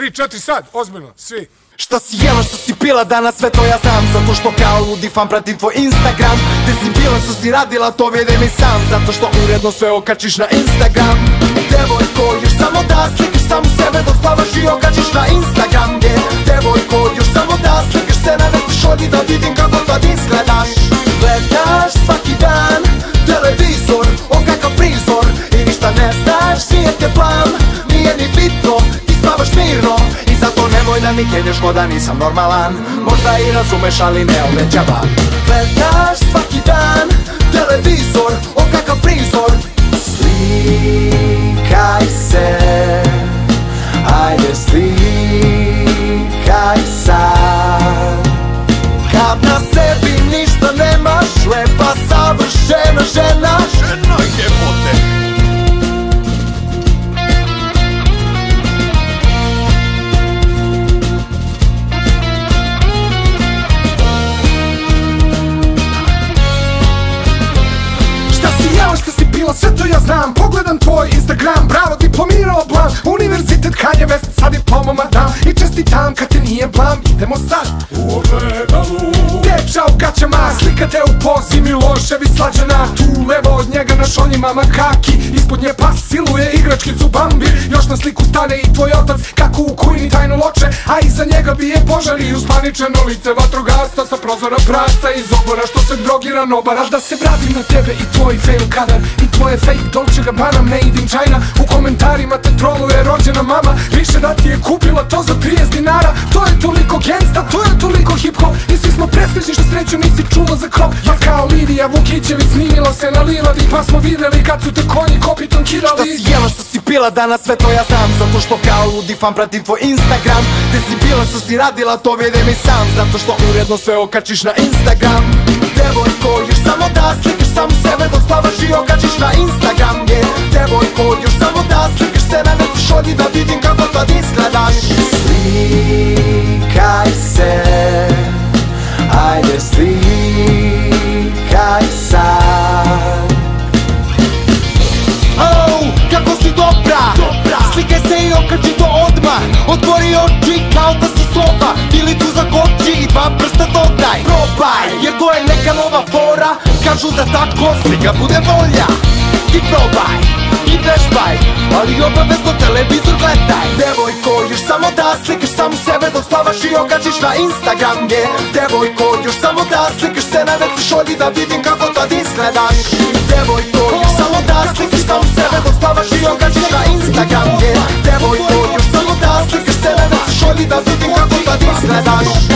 tri, četiri, sad, ozbiljno, svi. Šta si jela, šta si pila danas, sve to ja znam Zato što kao ludi fan pratim tvoj Instagram Gde si bila, što si radila, to vidim i sam Zato što uredno sve okačiš na Instagram Devojko, još samo da slikaš samo sebe dok spavaš i okačiš na Instagram. Devojko, još samo da slikaš se na necu šolji da vidim kako tad izgledaš Gledaš svaki dan televizor, o kakav prizor I ništa ne znaš, nije te plan, mi kenješ ko da nisam normalan. Možda i razumeš ali ne obećavam. Gledaš svaki dan televizor, o kakav prizor. Slikaj se, ajde slikaj sad Kad na sebi ništa nemaš, lepa savršena žena Žena pila, sve to ja znam. Pogledam tvoj Instagram, bravo diplomirao blam Univerzitet Kanye West, sa diplomama dam I čestitam kad te nije blam, idemo sad. U ogledalu. Deča u gaćama, slika te u pozi Miloševi slađana, tu levo od njega na šoljima makaki. Ispod nje pas siluje igračkicu Bambi Još na sliku stane i tvoj otac Kako u kujni tajno loče. A iza njega bije požar i uspaničeno lice vatrogasta Sa prozora prasta. Iz obora što se drogira nobara Da se vratim na tebe i tvoj fail kadar I tvoje fake Dolce Gabbana made in China. U komentarima te troluje rođena mama. Više da ti je kupila to za 30 dinara To je toliko gangsta, to je toliko hip hop. I svi smo presrećni što sreću nisi čulo za krop Ja kao Lidija Vukićević snimila se na livadi Pa smo videli kad su te konji kopitom Šta kirali si jela, šta si pila danas, sve to ja znam Zato što kao ludi fan pratim tvoj Instagram. Gde si bila, što si radila, to vidim i sam Zato što uredno sve okačiš na Instagram. Devojko, još samo da slikaš ajde slikaj sad. Oh, kako si dobra, Slikaj se i okači to odmah. Otvori oči kao da si slova Ili tu zakoči i dva prsta dodaj. Probaj, jer to je neka nova fora. Kažu da tako slika bude bolja. Ti probaj i vežbaj Ali obavezno televizor gledaj okačiš na Instagram yeah. Devojko, još samo da slikaš se na vecu šolji da vidim kako tad izgledaš Devojko, još samo da slikaš samu sebe dok spavaš i okačiš na Instagram yeah. Devojko, još samo da slikaš se na vecu šolji da vidim kako tad izgledaš